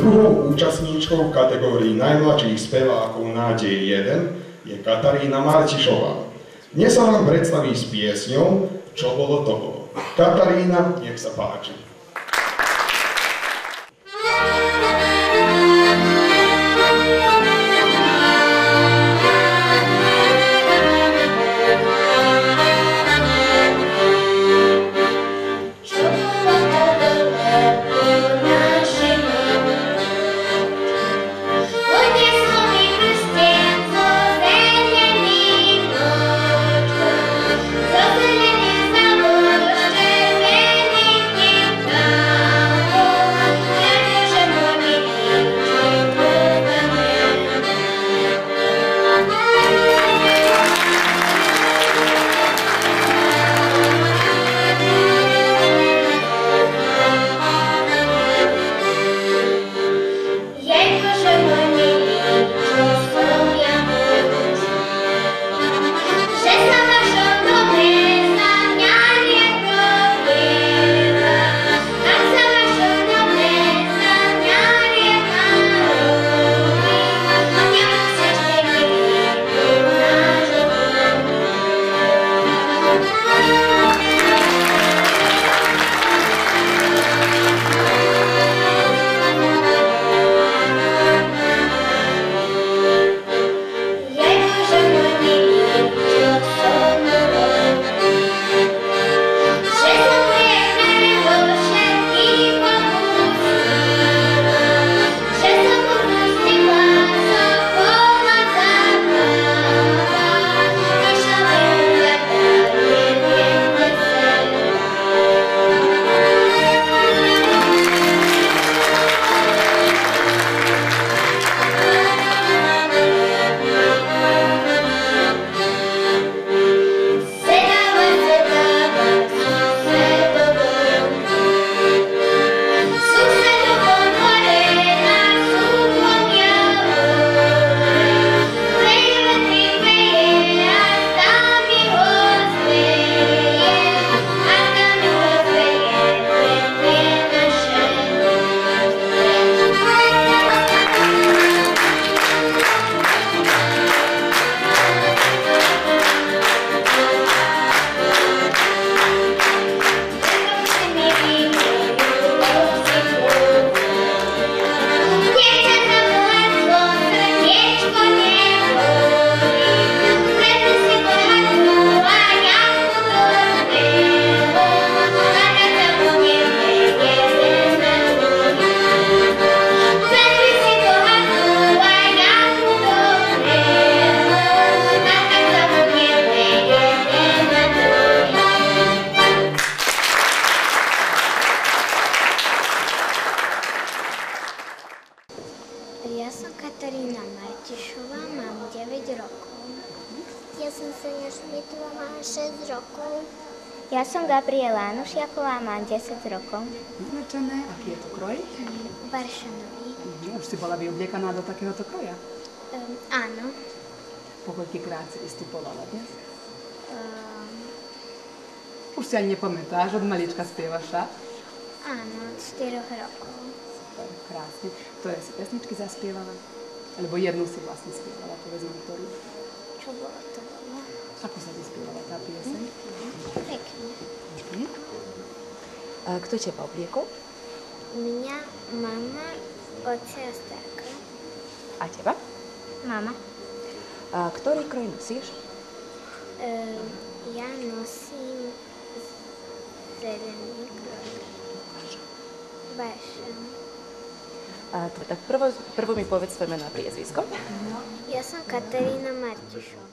Druhou účastníčkou v kategórii najmladších spevákov Nádej 1 je Katarína Martišová. Dnes sa vám predstaví s piesňou Čo bolo to bolo. Katarína, nech sa páči. Katarína Martišová, mám 9 rokov. Ja som Sonia Šmitová, mám 6 rokov. Ja som Gabriela Anušiaková, mám 10 rokov. Vyznačené, aký je to kroj? Varšanový. Mhm, Už si bola vyobliekaná do takéhoto kroja? Um, áno. Po koľkýkrát si vystupovala dnes? Um, Už si ani nepamätáš, od malička spievaš, a? áno, od 4 rokov. Super, krásne. Ktoré si pesničky zaspievala? Alebo jednu si vlastne spievala, povedz mi ktorú. Čo bolo to? Ako sa vyspievala tá pieseň? Pekne. Mhm. A kto teba obliekol? Mňa mama, oce a starka. A teba? Mama. A ktorý kroj nosíš? Um, ja nosím zelený kroj. Varšan. A, tak prvo, prvo mi povedz svoje meno a priezvisko. No, ja som Katarína Martišová.